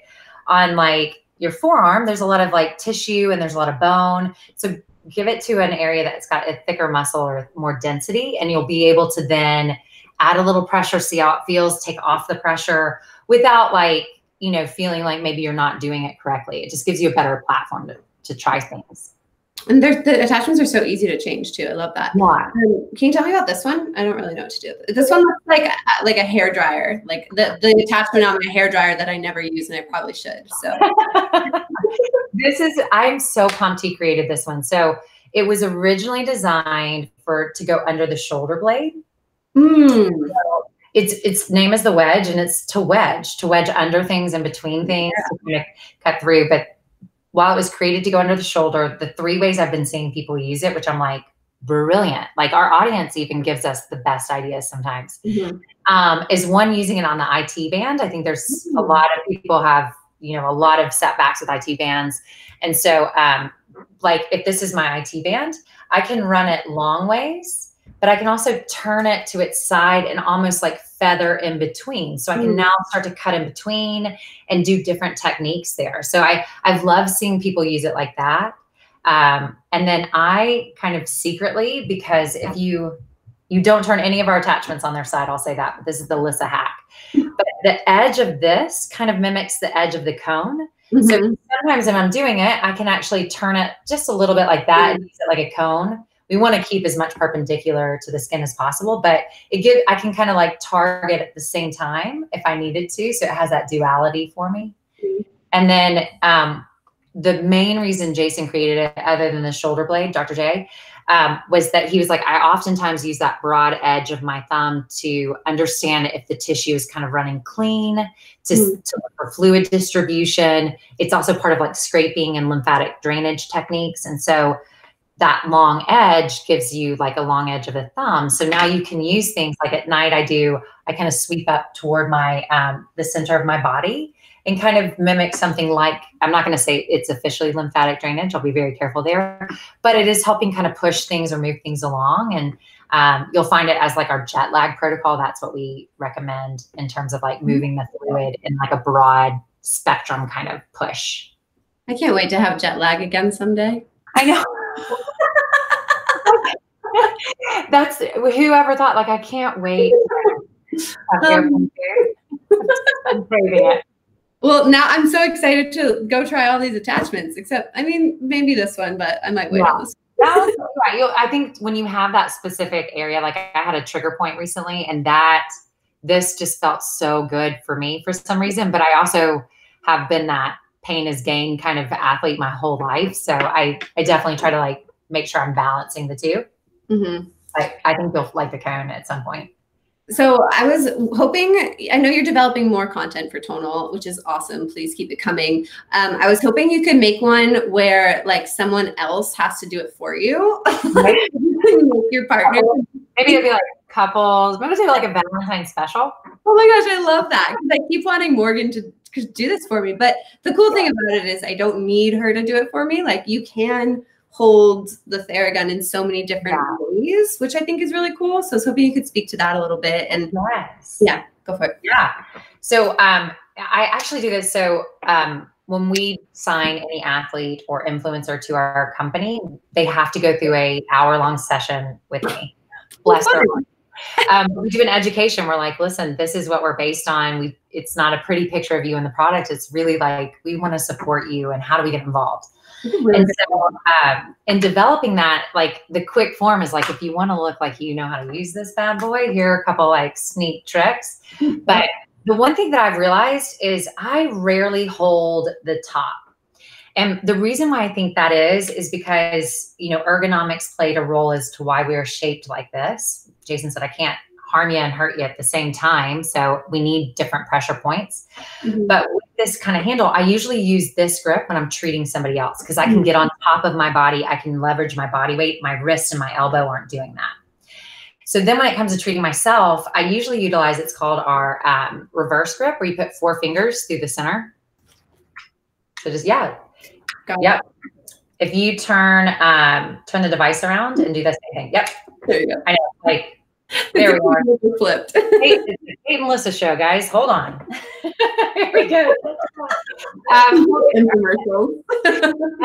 on like your forearm, there's a lot of like tissue and there's a lot of bone. So give it to an area that's got a thicker muscle or more density, and you'll be able to then add a little pressure, see how it feels, take off the pressure without like, you know, feeling like maybe you're not doing it correctly. It just gives you a better platform to, to try things. And the attachments are so easy to change too. I love that. Yeah. Um, can you tell me about this one? I don't really know what to do. This one looks like like a hair dryer, like the, the attachment on my hair dryer that I never use and I probably should. So this is I'm so pumped he created this one. So it was originally designed for to go under the shoulder blade. Mm. So its its name is the wedge, and it's to wedge to wedge under things and between things yeah. to cut through. But while it was created to go under the shoulder, the three ways I've been seeing people use it, which I'm like, brilliant. Like our audience even gives us the best ideas sometimes. Mm-hmm. Um, is one using it on the IT band. I think there's mm-hmm. a lot of people have, you know, a lot of setbacks with IT bands. And so um, like if this is my IT band, I can run it long ways, but I can also turn it to its side and almost like feather in between. So I can mm. now start to cut in between and do different techniques there. So I, I've loved seeing people use it like that. Um, and then I kind of secretly, because if you you don't turn any of our attachments on their side, I'll say that. But this is the Lissa hack. But the edge of this kind of mimics the edge of the cone. Mm-hmm. So sometimes if I'm doing it, I can actually turn it just a little bit like that mm-hmm. and use it like a cone we want to keep as much perpendicular to the skin as possible, but it give I can kind of like target at the same time if I needed to. So it has that duality for me. Mm-hmm. And then um, the main reason Jason created it, other than the shoulder blade, Dr. J, um, was that he was like, I oftentimes use that broad edge of my thumb to understand if the tissue is kind of running clean, to, mm-hmm. to look for fluid distribution. It's also part of like scraping and lymphatic drainage techniques. And so that long edge gives you like a long edge of a thumb. So now you can use things like at night I do, I kind of sweep up toward my, um, the center of my body and kind of mimic something like, I'm not going to say it's officially lymphatic drainage. I'll be very careful there, but it is helping kind of push things or move things along. And um, you'll find it as like our jet lag protocol. That's what we recommend in terms of like moving the fluid in like a broad spectrum kind of push. I can't wait to have jet lag again someday. I know. That's whoever thought, like, I can't wait. Um, I'm craving it. Well, now I'm so excited to go try all these attachments, except, I mean, maybe this one, but I might wait yeah. on this. right. I think when you have that specific area, like I had a trigger point recently, and that this just felt so good for me for some reason. But I also have been that pain is gain kind of athlete my whole life. So I, I definitely try to like make sure I'm balancing the 2 mm-hmm. I, I think you'll like the cone at some point. So I was hoping, I know you're developing more content for Tonal, which is awesome. Please keep it coming. Um, I was hoping you could make one where like someone else has to do it for you. your partner. Maybe it'd be like couples. Maybe do like a Valentine special. Oh my gosh, I love that. I keep wanting Morgan to do this for me. But the cool thing about it is I don't need her to do it for me. Like you can hold the Theragun in so many different yeah. ways, which I think is really cool. So I was hoping you could speak to that a little bit. And yes. yeah, go for it. Yeah. So um, I actually do this. So um, when we sign any athlete or influencer to our company, they have to go through a hour long session with me. Bless their um, we do an education. We're like, listen, this is what we're based on. We, it's not a pretty picture of you in the product. It's really like we want to support you, and how do we get involved? and so um, in developing that, like the quick form is like if you want to look like you know how to use this bad boy, here are a couple like sneak tricks. But the one thing that I've realized is I rarely hold the top. And the reason why I think that is, is because, you know, ergonomics played a role as to why we are shaped like this. Jason said, I can't harm you and hurt you at the same time. So we need different pressure points. Mm-hmm. But with this kind of handle, I usually use this grip when I'm treating somebody else because I can mm-hmm. get on top of my body. I can leverage my body weight. My wrist and my elbow aren't doing that. So then when it comes to treating myself, I usually utilize it's called our um, reverse grip where you put four fingers through the center. So just, yeah. Got yep. It. If you turn um, turn the device around and do the same thing. Yep. There you go. I know. Like there we are. Flipped. Kate and Melissa show, guys. Hold on. Here we go. Um,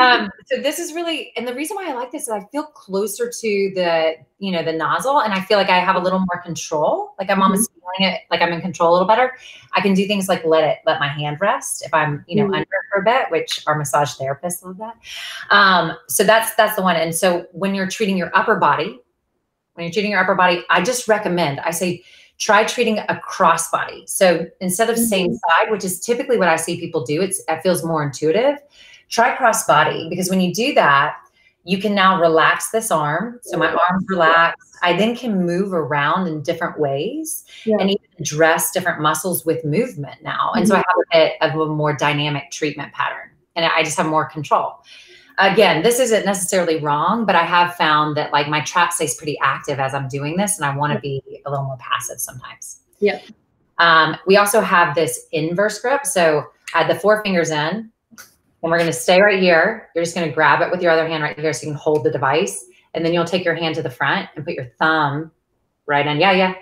um, so this is really, and the reason why I like this is I feel closer to the, you know, the nozzle, and I feel like I have a little more control. Like I'm mm-hmm. almost feeling it, like I'm in control a little better. I can do things like let it, let my hand rest if I'm, you know, mm-hmm. under for a bit, which our massage therapists love that. Um, so that's that's the one. And so when you're treating your upper body when you're treating your upper body, I just recommend, I say, try treating a cross body. So instead of mm-hmm. same side, which is typically what I see people do, it's it feels more intuitive. Try cross body because when you do that, you can now relax this arm. So my arm's relaxed. I then can move around in different ways yeah. and even address different muscles with movement now. And mm-hmm. so I have a bit of a more dynamic treatment pattern and I just have more control again, this isn't necessarily wrong, but I have found that like my trap stays pretty active as I'm doing this, and I want to be a little more passive sometimes. Yeah. Um, we also have this inverse grip. So add the four fingers in, and we're going to stay right here. You're just going to grab it with your other hand right here so you can hold the device. And then you'll take your hand to the front and put your thumb right in. Yeah, yeah.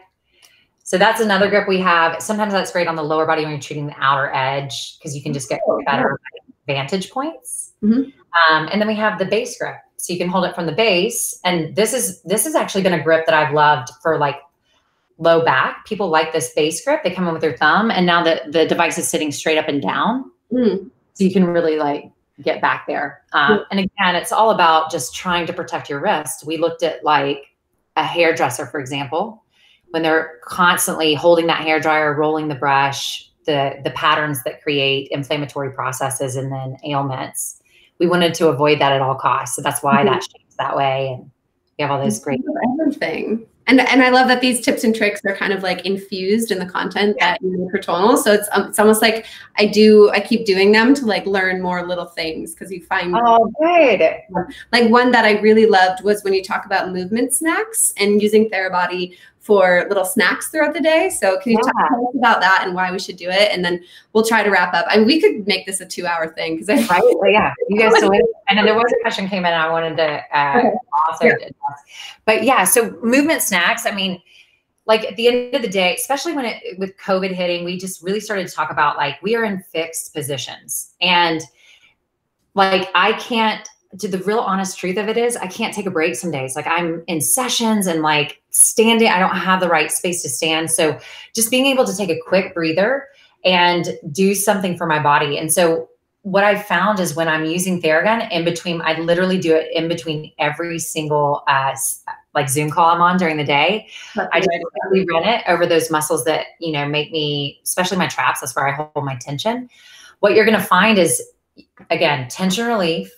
So that's another grip we have. Sometimes that's great on the lower body when you're treating the outer edge because you can just get oh, better vantage points. Mm-hmm. Um, and then we have the base grip. So you can hold it from the base. And this is this has actually been a grip that I've loved for like low back. People like this base grip. They come in with their thumb, and now that the device is sitting straight up and down. Mm. So you can really like get back there. Um, and again, it's all about just trying to protect your wrist. We looked at like a hairdresser, for example, when they're constantly holding that hair dryer, rolling the brush, the the patterns that create inflammatory processes and then ailments we wanted to avoid that at all costs. So that's why mm-hmm. that shapes that way. And we have all those great everything. And, and I love that these tips and tricks are kind of like infused in the content that you Tonal. So it's um, it's almost like I do I keep doing them to like learn more little things because you find oh good. Like one that I really loved was when you talk about movement snacks and using Therabody for little snacks throughout the day. So can you yeah. talk us about that and why we should do it? And then we'll try to wrap up. I mean, we could make this a two hour thing because I right. Well, yeah, you guys. So and then there was a question came in. I wanted to uh, okay. also, yeah. but yeah. So movement snacks. I mean, like at the end of the day, especially when it with COVID hitting, we just really started to talk about like we are in fixed positions and like I can't to the real honest truth of it is I can't take a break some days. Like I'm in sessions and like standing, I don't have the right space to stand. So just being able to take a quick breather and do something for my body. And so what I found is when I'm using Theragun in between, I literally do it in between every single uh, like Zoom call I'm on during the day. That's I just really run it over those muscles that, you know, make me, especially my traps, that's where I hold my tension. What you're going to find is, again, tension relief,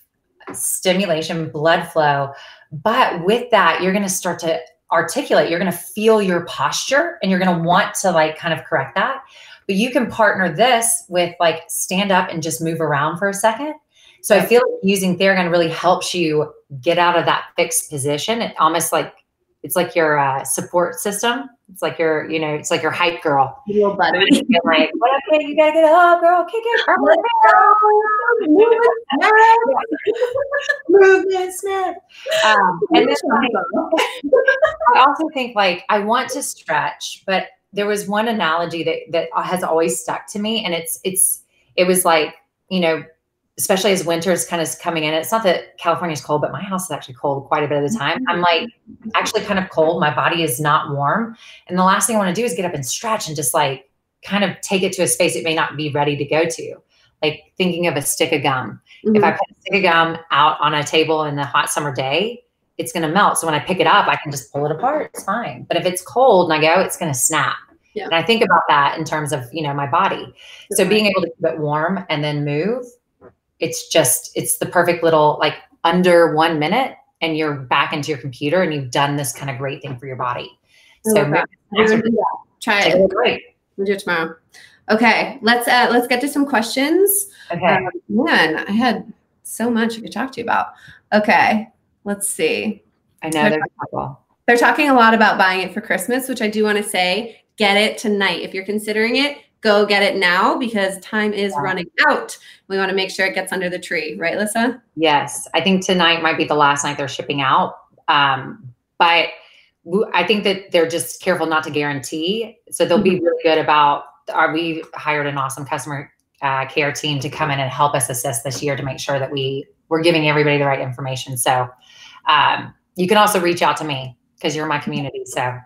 stimulation, blood flow. But with that, you're going to start to articulate. You're going to feel your posture and you're going to want to like kind of correct that. But you can partner this with like stand up and just move around for a second. So I feel like using Theragun really helps you get out of that fixed position. It almost like it's like your uh, support system. It's like your, you know, it's like your hype girl. Real buddy. Like, what up, kid? You gotta get up, girl. Kick it. Movement, Smith. Um, and then I also think like I want to stretch, but there was one analogy that that has always stuck to me, and it's it's it was like you know especially as winter is kind of coming in. It's not that California is cold, but my house is actually cold quite a bit of the time. I'm like actually kind of cold. My body is not warm. And the last thing I want to do is get up and stretch and just like kind of take it to a space it may not be ready to go to. like thinking of a stick of gum. Mm-hmm. If I put a stick of gum out on a table in the hot summer day, it's going to melt. So when I pick it up, I can just pull it apart. It's fine. But if it's cold and I go, it's going to snap. Yeah. And I think about that in terms of, you know, my body. So being able to keep it warm and then move, it's just, it's the perfect little, like under one minute and you're back into your computer and you've done this kind of great thing for your body. So try it. Great. We'll do it tomorrow. Okay, let's uh, let's get to some questions. Okay. Um, man, I had so much I could talk to you about. Okay, let's see. I know they're, they're, they're talking a lot about buying it for Christmas, which I do want to say, get it tonight. If you're considering it, go get it now because time is yeah. running out. We want to make sure it gets under the tree, right, Lissa? Yes, I think tonight might be the last night they're shipping out. Um, but I think that they're just careful not to guarantee. So they'll be mm-hmm. really good about. Are we hired an awesome customer uh, care team to come in and help us assist this year to make sure that we we're giving everybody the right information. So um, you can also reach out to me because you're my community. So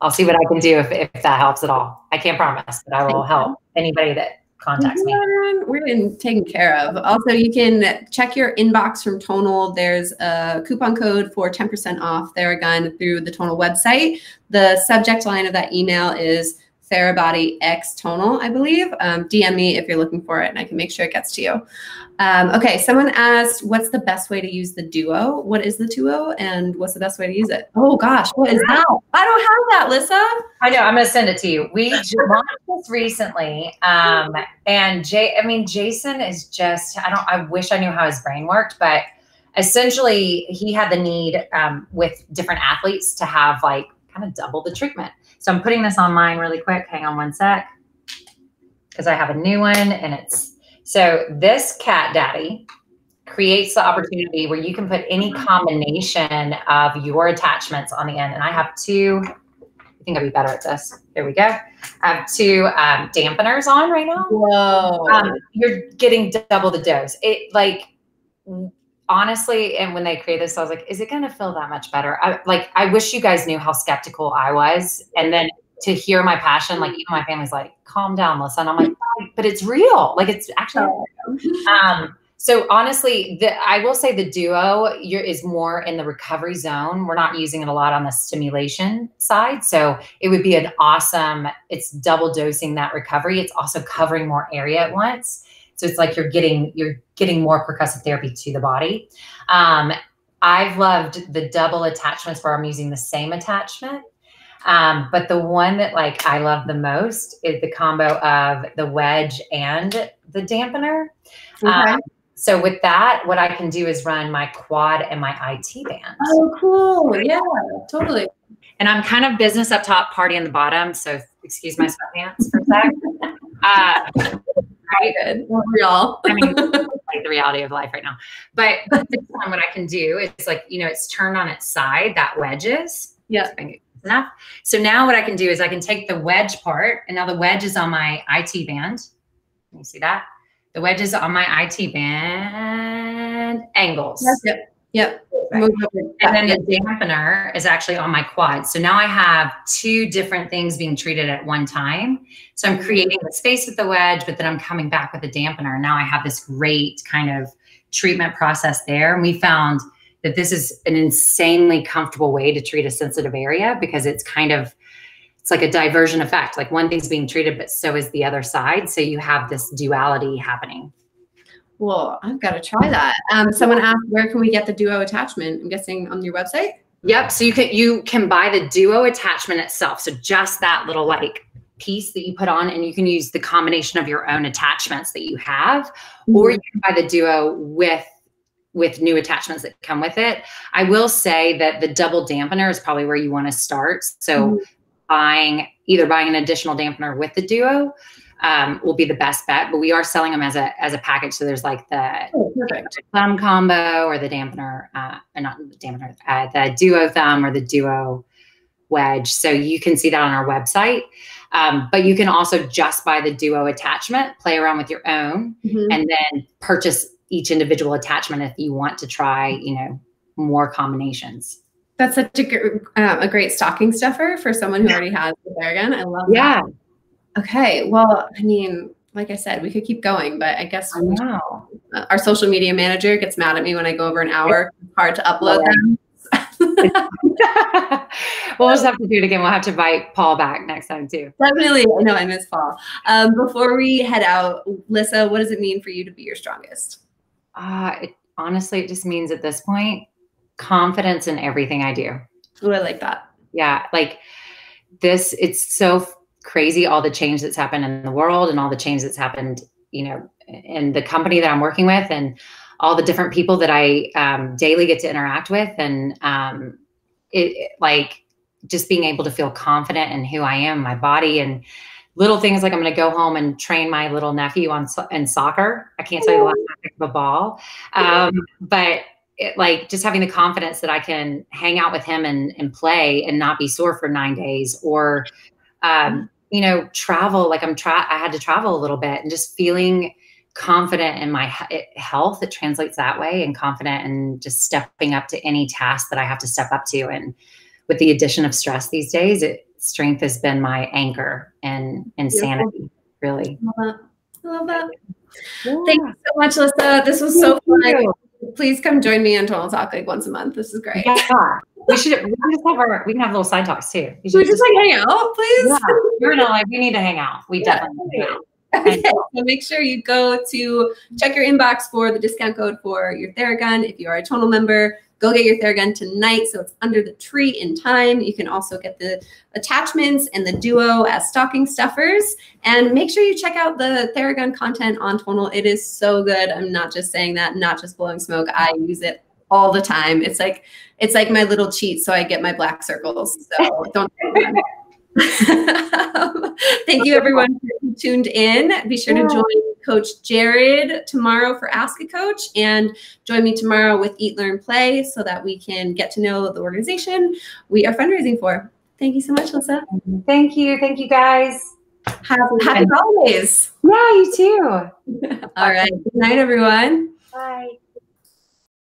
I'll see what I can do if, if that helps at all. I can't promise, but I will help anybody that contacts me. We're been taken care of. Also, you can check your inbox from Tonal. There's a coupon code for 10% off there again through the Tonal website. The subject line of that email is Therabody X Tonal, I believe. Um, DM me if you're looking for it and I can make sure it gets to you. Um, okay, someone asked, what's the best way to use the Duo? What is the Duo and what's the best way to use it? Oh gosh, what is that? I don't have that, Lissa. I know, I'm gonna send it to you. We launched this recently. Um, and Jay, I mean, Jason is just, I don't, I wish I knew how his brain worked, but essentially he had the need um, with different athletes to have like kind of double the treatment. So I'm putting this on mine really quick. Hang on one sec. Because I have a new one and it's so this cat daddy creates the opportunity where you can put any combination of your attachments on the end. And I have two, I think I'd be better at this. There we go. I have two um, dampeners on right now. Whoa. Um, you're getting double the dose. It like honestly, and when they created this, I was like, is it going to feel that much better? I, like, I wish you guys knew how skeptical I was. And then to hear my passion, like even my family's like, calm down, listen. I'm like, but it's real. Like it's actually, um, so honestly, the, I will say the duo is more in the recovery zone. We're not using it a lot on the stimulation side. So it would be an awesome, it's double dosing that recovery. It's also covering more area at once. So it's like you're getting you're getting more percussive therapy to the body. Um, I've loved the double attachments where I'm using the same attachment. Um, but the one that like I love the most is the combo of the wedge and the dampener. Okay. Um, so with that, what I can do is run my quad and my IT band. Oh, cool! Yeah, totally. And I'm kind of business up top, party on the bottom. So excuse my sweatpants for a sec. Uh, right? Good. Real. I mean, like the reality of life right now. But this one, what I can do is like, you know, it's turned on its side, that wedges. Yeah. Enough. So now what I can do is I can take the wedge part, and now the wedge is on my IT band. Can you see that? The wedge is on my IT band angles. Yep. Yep. Right. And then the dampener is actually on my quad. So now I have two different things being treated at one time. So I'm creating the space with the wedge, but then I'm coming back with the dampener. Now I have this great kind of treatment process there. And we found that this is an insanely comfortable way to treat a sensitive area because it's kind of it's like a diversion effect. Like one thing's being treated, but so is the other side. So you have this duality happening. Well, I've got to try that. Um, someone asked, where can we get the Duo attachment? I'm guessing on your website. Yep. So you can you can buy the Duo attachment itself. So just that little like piece that you put on, and you can use the combination of your own attachments that you have, mm-hmm. or you can buy the Duo with with new attachments that come with it. I will say that the double dampener is probably where you want to start. So mm-hmm. buying either buying an additional dampener with the Duo um, will be the best bet. But we are selling them as a as a package. So there's like the oh, thumb combo or the dampener, uh, or not the dampener, uh, the duo thumb or the duo wedge. So you can see that on our website. Um, but you can also just buy the duo attachment, play around with your own, mm-hmm. and then purchase each individual attachment if you want to try, you know, more combinations. That's such a, uh, a great stocking stuffer for someone who already has the Theragun. I love yeah. That. Okay. Well, I mean, like I said, we could keep going, but I guess I uh, our social media manager gets mad at me when I go over an hour. It's hard to upload them. we'll just have to do it again. We'll have to invite Paul back next time too. Definitely. I know I miss Paul. Um, before we head out, Lissa, what does it mean for you to be your strongest? Uh, it, honestly, it just means at this point, confidence in everything I do. Oh, I like that. Yeah. Like this, it's so crazy all the change that's happened in the world and all the change that's happened, you know, in the company that I'm working with and all the different people that I um, daily get to interact with. And um, it, like just being able to feel confident in who I am, my body, and little things like I'm going to go home and train my little nephew on in soccer. I can't tell you the last time I a ball, um, but it, like just having the confidence that I can hang out with him and, and play and not be sore for nine days or um, you know, travel, like I'm tra- I had to travel a little bit and just feeling confident in my health. It translates that way and confident and just stepping up to any task that I have to step up to. And with the addition of stress these days, it, strength has been my anchor and insanity, really. I love that. I love that. Yeah. Thank you so much, Lissa. This was so fun. Please come join me on Tonal Talk like once a month. This is great. Yeah we should we can just have our we can have little side talks too. We should just, just, like hang out, please. Yeah. You're not like we need to hang out. We yeah, definitely Okay, so make sure you go to check your inbox for the discount code for your Theragun. If you are a Tonal member, go get your Theragun tonight. So it's under the tree in time. You can also get the attachments and the duo as stocking stuffers. And make sure you check out the Theragun content on Tonal. It is so good. I'm not just saying that, not just blowing smoke. I use it all the time. It's like it's like my little cheat, so I get my black circles. So don't. Thank you, everyone, who tuned in. Be sure to join Coach Jared tomorrow for Ask a Coach and join me tomorrow with Eat, Learn, Play so that we can get to know the organization we are fundraising for. Thank you so much, Lissa. Thank you. Thank you, guys. Happy, happy holidays. Yeah, you too. All right. Good night, everyone. Bye.